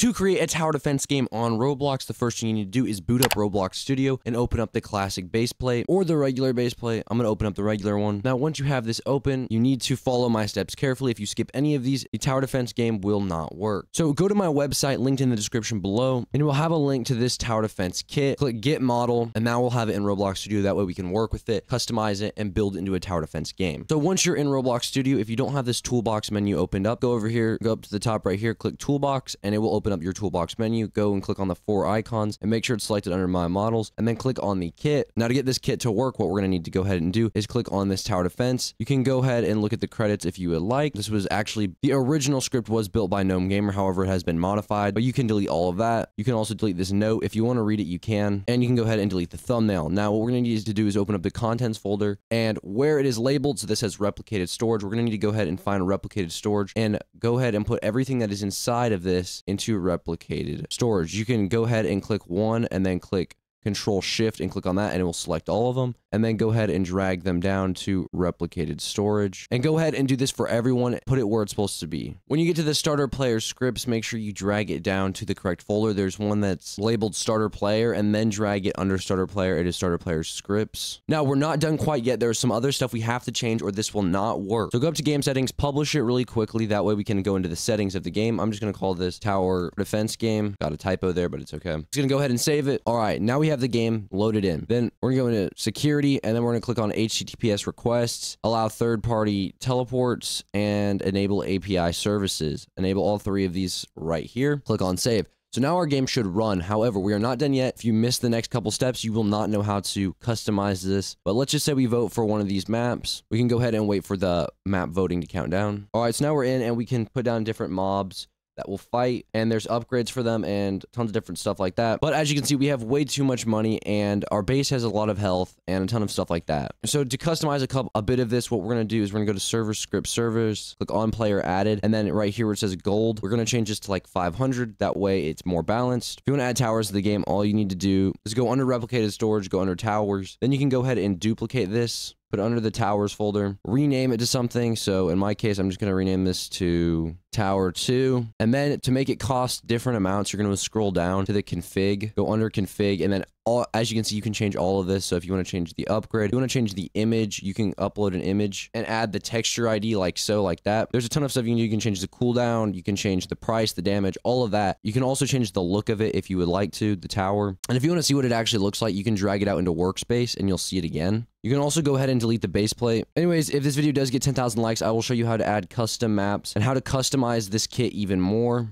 To create a tower defense game on Roblox, the first thing you need to do is boot up Roblox Studio and open up the classic base plate or the regular base plate. I'm going to open up the regular one. Now, once you have this open, you need to follow my steps carefully. If you skip any of these, the tower defense game will not work. So go to my website linked in the description below and we'll have a link to this tower defense kit. Click get model and now we'll have it in Roblox Studio. That way we can work with it, customize it, and build into a tower defense game. So once you're in Roblox Studio, if you don't have this toolbox menu opened up, go over here, go up to the top right here, click toolbox, and it will open up your toolbox menu. Go and click on the four icons and make sure it's selected under my models and then click on the kit. Now to get this kit to work, what we're going to need to go ahead and do is click on this tower defense. You can go ahead and look at the credits if you would like. This was actually the original script was built by Gnome Gamer. However, it has been modified, but you can delete all of that. You can also delete this note. If you want to read it, you can, and you can go ahead and delete the thumbnail. Now, what we're going to need to do is open up the contents folder and where it is labeled. So this has replicated storage. We're going to need to go ahead and find a replicated storage and go ahead and put everything that is inside of this into replicated storage. You can go ahead and click one and then click control shift and click on that and it will select all of them and then go ahead and drag them down to replicated storage. And go ahead and do this for everyone put it where it's supposed to be. When you get to the starter player scripts make sure you drag it down to the correct folder. There's one that's labeled starter player and then drag it under starter player it is starter player scripts. Now we're not done quite yet. There's some other stuff we have to change or this will not work. So go up to game settings publish it really quickly. That way we can go into the settings of the game. I'm just going to call this tower defense game. Got a typo there but it's okay. Just to go ahead and save it. All right now we have the game loaded in then we're going to go into security and then we're going to click on https requests allow third-party teleports and enable api services enable all three of these right here click on save so now our game should run. However, we are not done yet. If you miss the next couple steps, you will not know how to customize this. But let's just say we vote for one of these maps. We can go ahead and wait for the map voting to count down. All right, so now we're in and we can put down different mobs that will fight and there's upgrades for them and tons of different stuff like that. But as you can see, we have way too much money and our base has a lot of health and a ton of stuff like that. So to customize a couple a bit of this, what we're going to do is we're going to go to server script service, click on player added, and then right here where it says gold, we're going to change this to like 500. That way it's more balanced. If you want to add towers to the game, all you need to do is go under replicated storage, go under towers. Then you can go ahead and duplicate this put under the towers folder, rename it to something. So in my case, I'm just going to rename this to tower 2 and then to make it cost different amounts you're going to scroll down to the config go under config and then all as you can see you can change all of this. So if you want to change the upgrade you want to change the image you can upload an image and add the texture id like so like that. There's a ton of stuff you can do. You can change the cooldown you can change the price the damage all of that. You can also change the look of it if you would like to the tower. And if you want to see what it actually looks like you can drag it out into workspace and you'll see it again. You can also go ahead and delete the base plate. Anyways, if this video does get 10,000 likes, I will show you how to add custom maps and how to customize this kit even more.